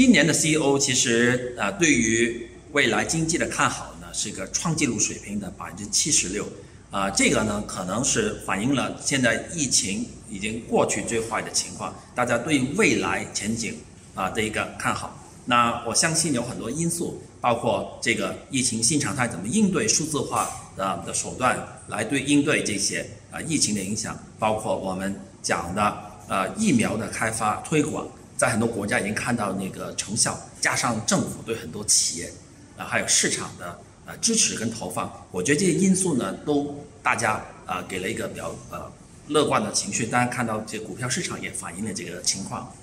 今年的 CEO 其实呃对于未来经济的看好呢是一个创纪录水平的百分之七十六，啊这个呢可能是反映了现在疫情已经过去最坏的情况，大家对未来前景啊的一个看好。那我相信有很多因素，包括这个疫情新常态怎么应对，数字化的的手段来对应对这些啊疫情的影响，包括我们讲的呃疫苗的开发推广。在很多国家已经看到那个成效，加上政府对很多企业，啊，还有市场的呃支持跟投放，我觉得这些因素呢，都大家啊给了一个比较呃乐观的情绪。大家看到这股票市场也反映了这个情况。